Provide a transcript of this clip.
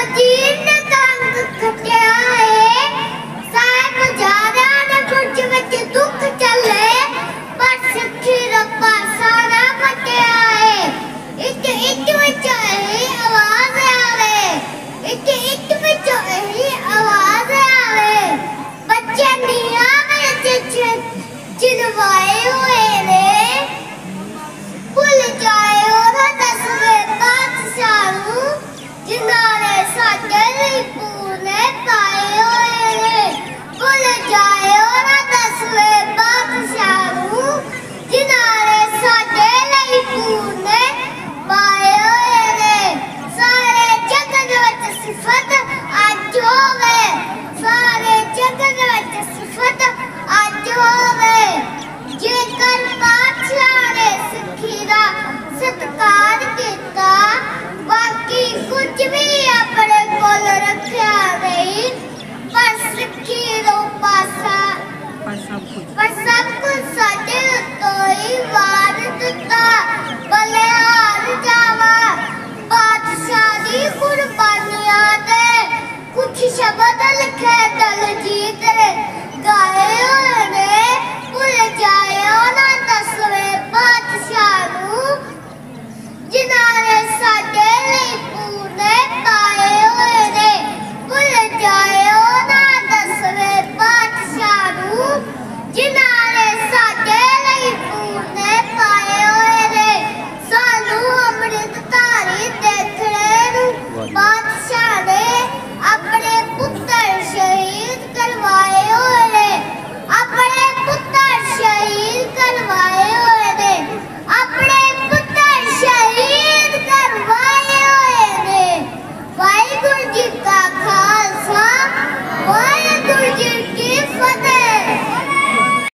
Adina! शब्द लिखे दलजीत गायो